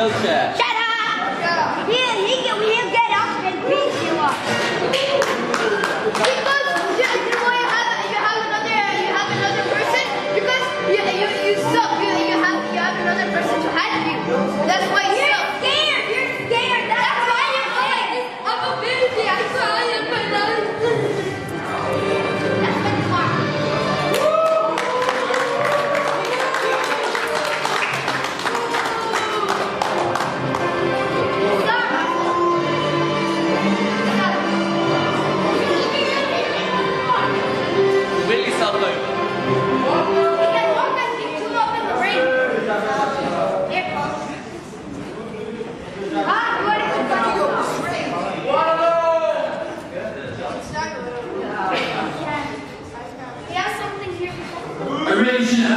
wheelchair. Shut up! He, he, he'll get up and beat you up.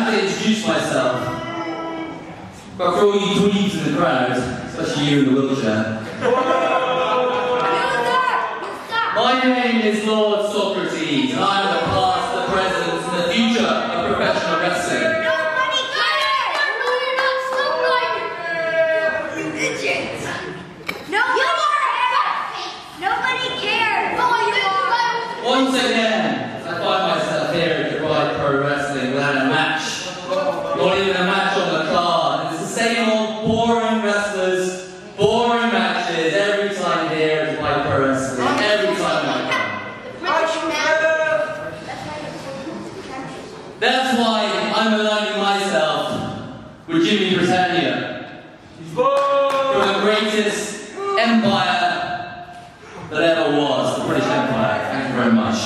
Shouldn't have to introduce myself. But for all you dweebs in the crowd, especially you in the wheelchair, my name is Lord Socrates, and I'm the past, the present, and the future of professional wrestling. Nobody cares. Once again, Jimmy Britannia. From the greatest empire that ever was, the British Empire. Thank you very much.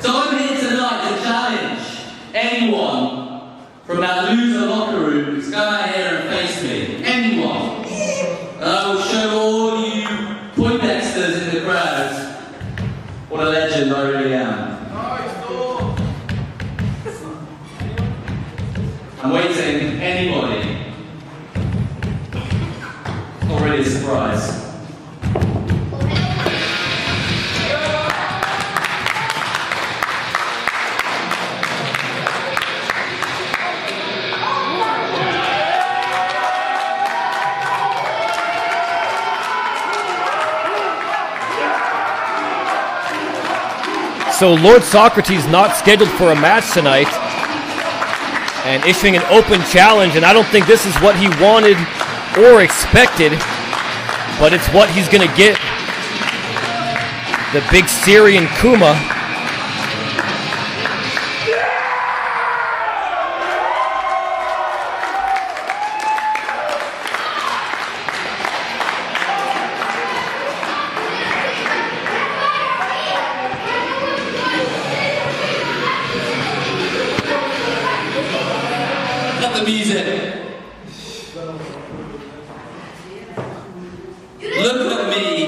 So I'm here tonight to challenge anyone from that loser locker room to come So Lord Socrates not scheduled for a match tonight and issuing an open challenge, and I don't think this is what he wanted or expected, but it's what he's going to get. The big Syrian Kuma. Cut the music. Look at me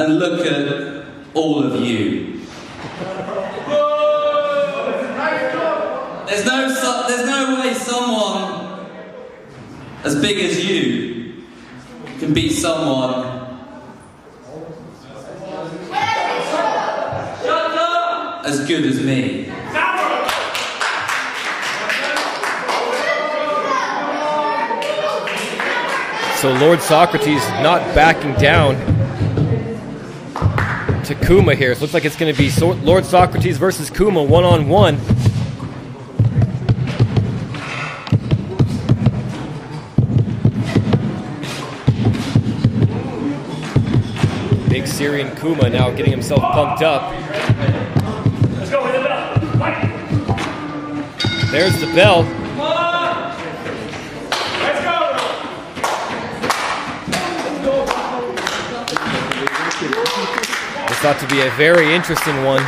and look at all of you. There's no, there's no way someone as big as you can beat someone as good as me. So Lord Socrates not backing down to Kuma here. It looks like it's going to be so- Lord Socrates versus Kuma one on one. Big Syrian Kuma now getting himself pumped up. There's the bell. This ought to be a very interesting one.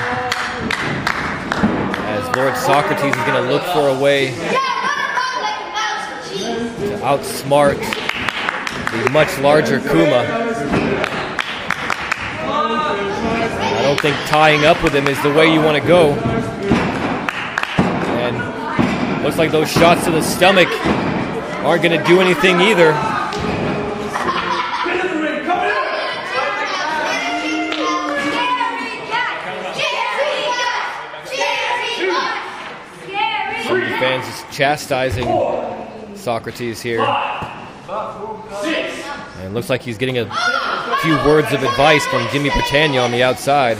As Lord Socrates is going to look for a way to outsmart the much larger Kuma. I don't think tying up with him is the way you want to go. And looks like those shots to the stomach aren't going to do anything either. Get in the ring. Chastising Socrates here. And looks like he's getting a few words of advice from Jimmy Britannia on the outside.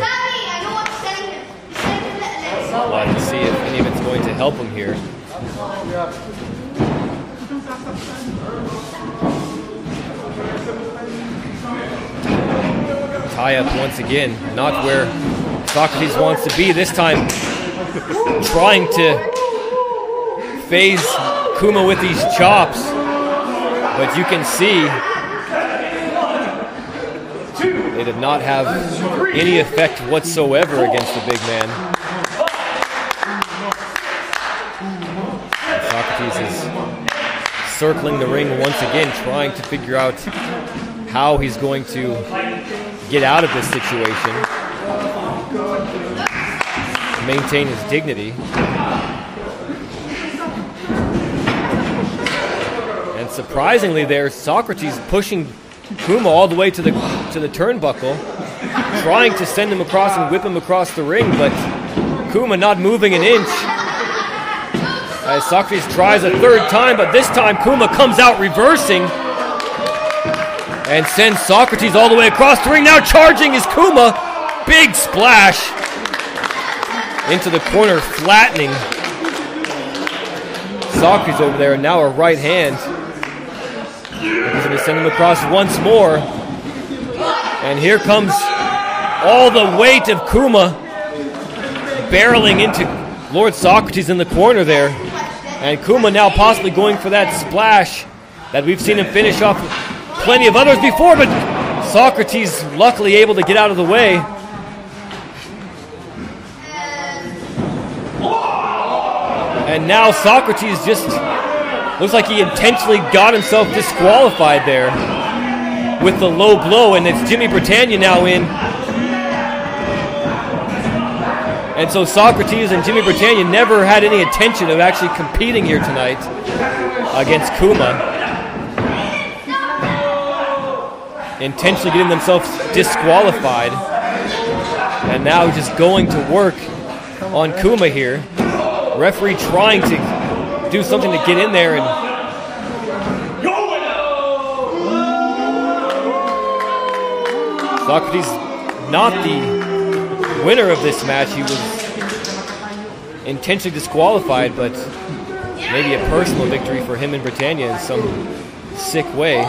To see if any of it's going to help him here. Tie up once again, not where Socrates wants to be. This time, trying to faze Kuma with these chops. But you can see they did not have any effect whatsoever against the big man. And Socrates is circling the ring once again, trying to figure out how he's going to get out of this situation, maintain his dignity. Surprisingly, there, Socrates pushing Kuma all the way to the to the turnbuckle, trying to send him across and whip him across the ring, but Kuma not moving an inch. As Socrates tries a third time, but this time Kuma comes out reversing and sends Socrates all the way across the ring. Now charging is Kuma. Big splash into the corner, flattening Socrates over there. And now a right hand. He's going to send him across once more. And here comes all the weight of Kuma barreling into Lord Socrates in the corner there. And Kuma now possibly going for that splash that we've seen him finish off plenty of others before, but Socrates luckily able to get out of the way. And now Socrates just looks like he intentionally got himself disqualified there with the low blow, and it's Jimmy Britannia now in. And so Socrates and Jimmy Britannia never had any intention of actually competing here tonight against Kuma. Intentionally getting themselves disqualified. And now just going to work on Kuma here. Referee trying to do something to get in there and Socrates not the winner of this match. He was intentionally disqualified, but maybe a personal victory for him and Britannia in some sick way.